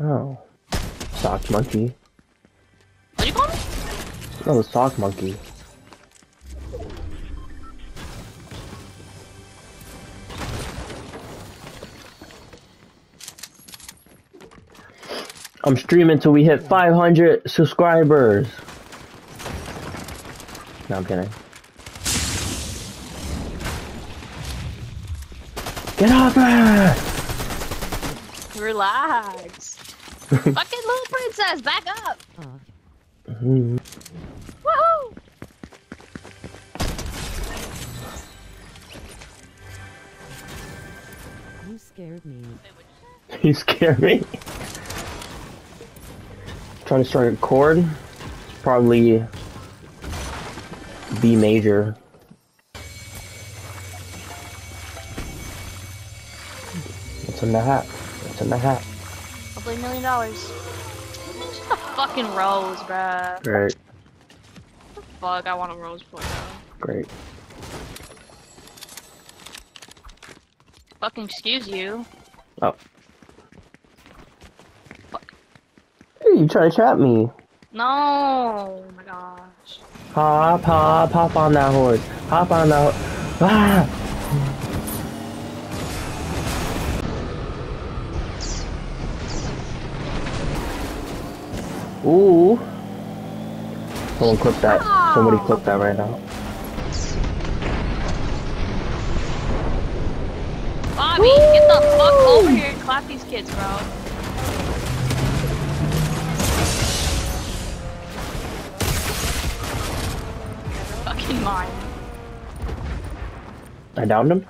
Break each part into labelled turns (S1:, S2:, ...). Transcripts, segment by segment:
S1: Oh. Sock monkey.
S2: What do you call me?
S1: No, the sock monkey. I'm streaming till we hit 500 subscribers. No, I'm kidding. Get off her!
S2: Relax. Fucking little princess, back up.
S1: Mhm.
S2: Woohoo!
S3: You scared me.
S1: You scare me. Trying to strike a chord. Probably B major. What's in the hat? What's in the hat?
S2: Hopefully a million dollars. Just a fucking rose, bruh.
S1: Great,
S2: Fuck, I want a rose for you.
S1: great.
S2: Fucking excuse you.
S1: Oh. Hey, you trying to trap me?
S2: No, oh my gosh.
S1: Hop, hop, hop on that horse. Hop on that horse. Ah! Ooh. Someone clip that. Somebody clip that right now.
S2: Bobby, get the fuck over here and clap these kids, bro. Fucking mine.
S1: I downed him.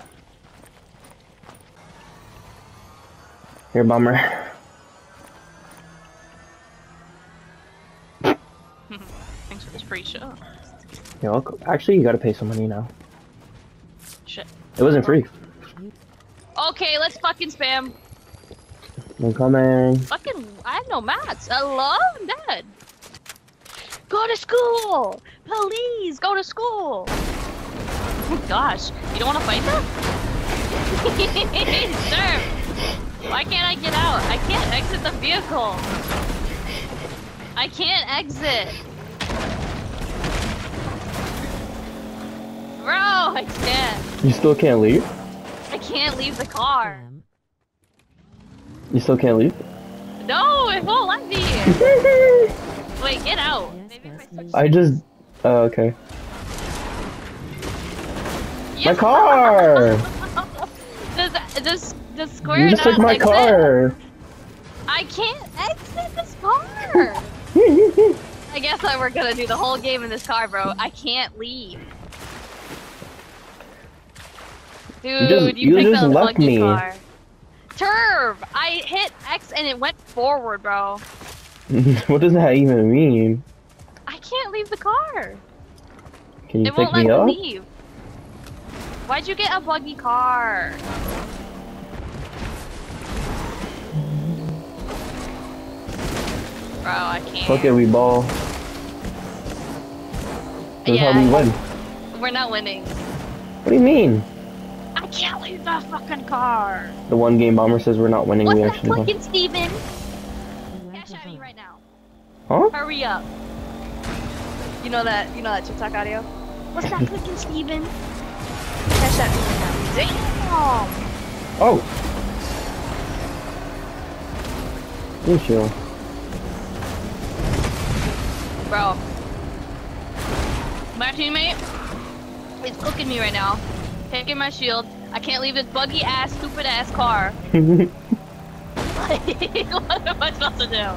S1: Here, bummer.
S2: Thanks for free show.
S1: You're welcome. Actually, you gotta pay some money now.
S2: Shit.
S1: It wasn't free.
S2: Okay, let's fucking spam.
S1: I'm coming.
S2: Fucking, I have no mats. Hello? I'm dead. Go to school! Please, go to school! Oh gosh, you don't want to fight them? Sir, why can't I get out? I can't exit the vehicle. I can't exit. Bro, I can't.
S1: You still can't leave?
S2: I can't leave the car.
S1: You still can't leave?
S2: No, it won't let me. Wait, get out. Maybe if I.
S1: I just. Oh, okay.
S2: Yeah.
S1: My car!
S2: Does does the square
S1: You just took my
S2: exit?
S1: car!
S2: I can't exit this car. I guess I we're gonna do the whole game in this car, bro. I can't leave. Dude,
S1: just-
S2: you,
S1: you
S2: picked
S1: just
S2: the
S1: left me.
S2: car. Turv! I hit X and it went forward, bro.
S1: what does that even mean?
S2: I can't leave the car.
S1: Can you
S2: it won't
S1: pick
S2: let
S1: me up?
S2: me leave. Why'd you get a buggy car? Bro, I can't.
S1: Fuck it, we ball. This is how we win.
S2: We're not winning.
S1: What do you mean?
S2: I can't leave the fucking car.
S1: The one game bomber says we're not winning,
S2: What's
S1: we
S2: that
S1: actually won.
S2: clicking, Steven?
S3: You
S2: Cash
S3: have
S2: at me right now.
S1: Huh?
S2: Hurry up. You know that you know that TikTok audio? What's that clicking, Steven? Cash at me right now. Damn!
S1: Oh! You chill.
S2: Bro. My teammate is cooking me right now. Taking my shield. I can't leave this buggy ass, stupid ass car. what am I supposed to do?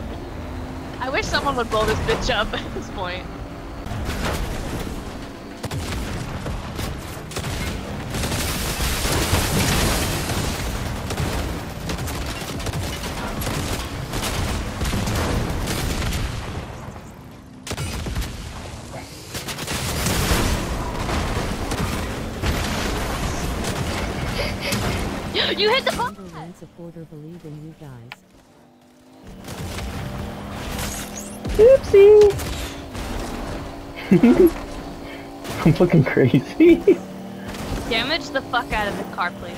S2: I wish someone would blow this bitch up at this point. You hit the button!
S3: one supporter believe in you guys.
S1: Oopsie! I'm fucking crazy.
S2: Damage the fuck out of the car, please.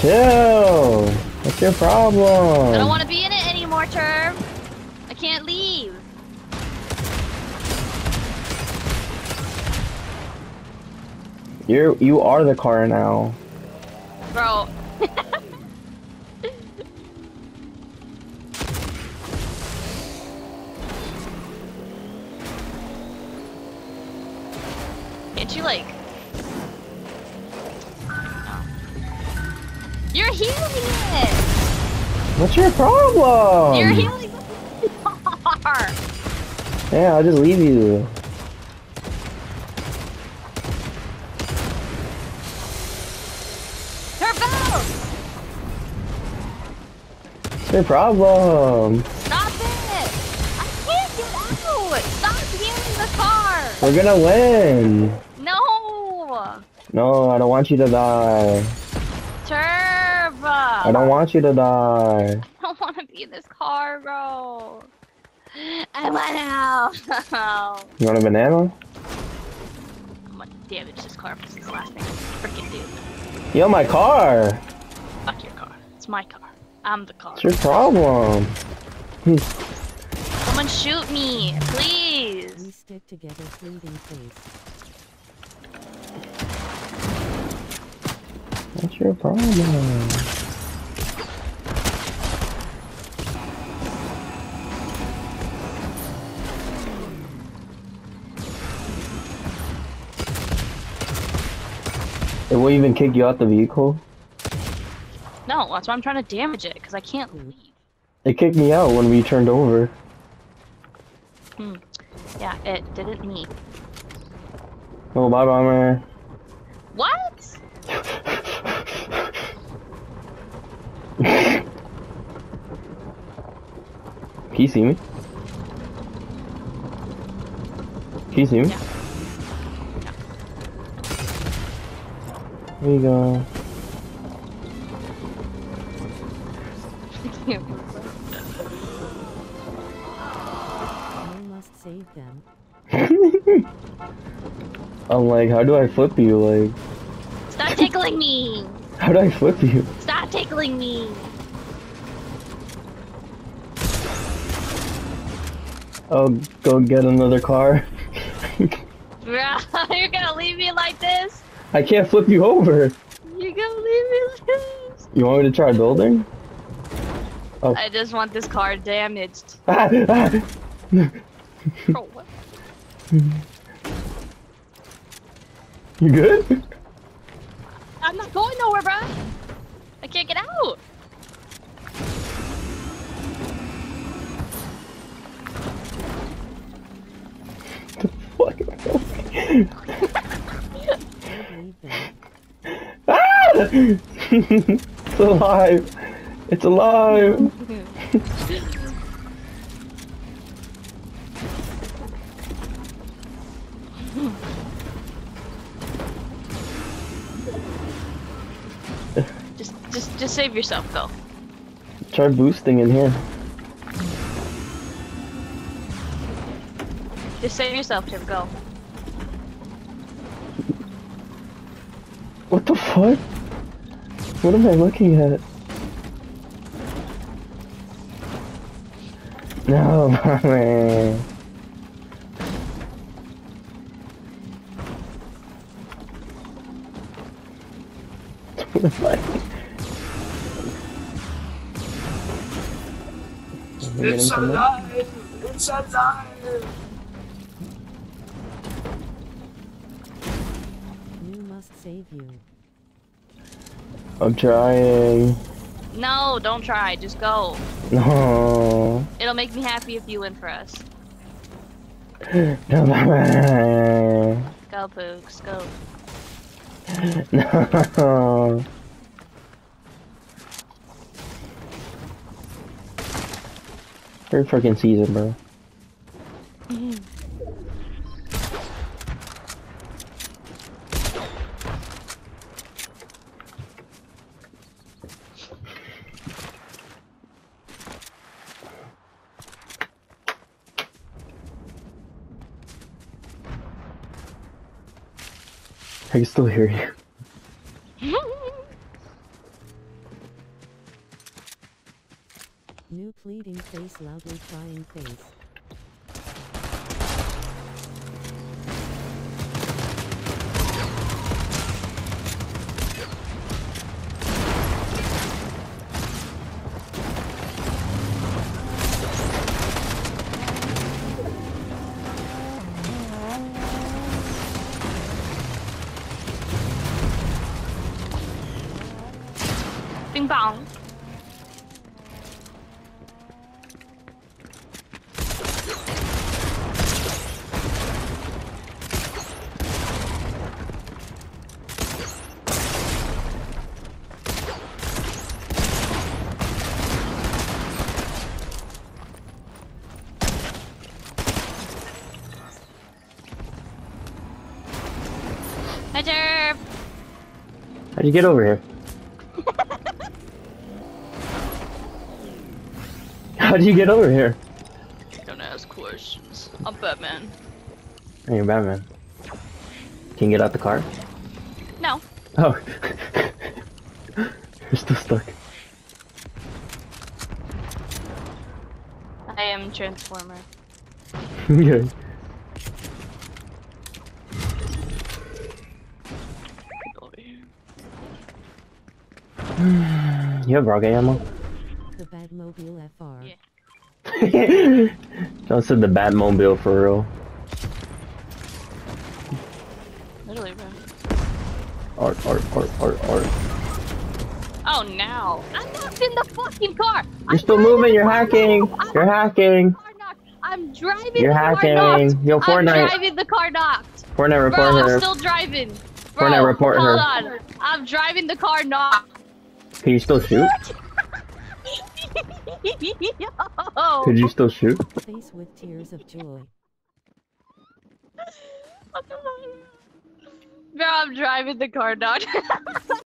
S1: Chill. What's your problem?
S2: I don't want to be in it anymore, Turb.
S1: You're you are the car now.
S2: Bro. Can't you like... You're healing it!
S1: What's your problem?
S2: You're healing the car!
S1: Yeah, I'll just leave you.
S2: Turbo!
S1: What's your problem?
S2: Stop it! I can't get out! Stop healing the car!
S1: We're gonna win.
S2: No!
S1: No, I don't want you to die.
S2: Turbo!
S1: I don't want you to die.
S2: I don't want to be in this car, bro. I want out.
S1: You want a banana?
S2: I'm gonna damage this car because it's the last thing I freaking do.
S1: Yo, my car.
S2: Fuck your car. It's my car. I'm the car.
S1: What's your problem?
S2: Someone shoot me, please.
S3: We
S2: please.
S3: stick together, pleading face.
S1: What's your problem? It won't even kick you out the vehicle.
S2: No, that's why I'm trying to damage it because I can't leave.
S1: It kicked me out when we turned over. Hmm.
S2: Yeah, it didn't me.
S1: Oh, bye, bomber.
S2: What?
S1: Can you see me? Can you see me?
S2: Yeah.
S1: There you go.
S3: I must save them.
S1: I'm like, how do I flip you? Like,
S2: Stop tickling me.
S1: how do I flip you?
S2: Stop tickling me.
S1: I'll go get another car.
S2: Bro, you're gonna leave me like this?
S1: I can't flip you over.
S2: You're gonna leave me like this?
S1: You want me to try building?
S2: I just want this car damaged.
S1: Ah, ah.
S2: Bro, what?
S1: You good?
S2: I'm not going nowhere, bro. I can't get out.
S1: Fuck.
S3: Don't.
S1: Ah! it's alive. It's alive.
S2: Just, just, just save yourself. Go.
S1: Try boosting in here.
S2: Just save yourself, Tim. Go.
S1: What the fuck? What am I looking at? No, man. What am I? Am I getting somewhere?
S3: You must save you.
S1: I'm trying.
S2: No, don't try. Just go.
S1: No.
S2: It'll make me happy if you win for us.
S1: No.
S2: Go, Pooks. Go.
S1: No. Third freaking season, bro. I can still hear you.
S3: New pleading face, loudly crying face.
S1: How'd you get over here? How'd you get over here?
S2: Don't ask questions. I'm Batman.
S1: Hey, you're Batman. Can you get out the car?
S2: No.
S1: Oh. you're still stuck.
S2: I am Transformer.
S1: Good. You have rocket ammo?
S3: The Batmobile FR.
S2: Yeah.
S1: John said the Batmobile for real.
S2: Literally, bro.
S1: Art, art, art, art, art.
S2: Oh, now. I'm not in the fucking car.
S1: You're still moving, you're hacking! You're hacking!
S2: Car knocked. I'm driving
S1: You're
S2: the car
S1: hacking.
S2: knocked.
S1: Yo,
S2: I'm
S1: Fortnite.
S2: driving the car knocked.
S1: Fortnite
S2: Bro,
S1: report
S2: I'm still driving. Bro,
S1: Fortnite, report
S2: hold
S1: her.
S2: on. I'm driving the car knocked.
S1: Can you still shoot?
S2: Yo.
S1: Could you still shoot?
S3: Face with tears of joy.
S2: Bro, I'm driving the car knocked.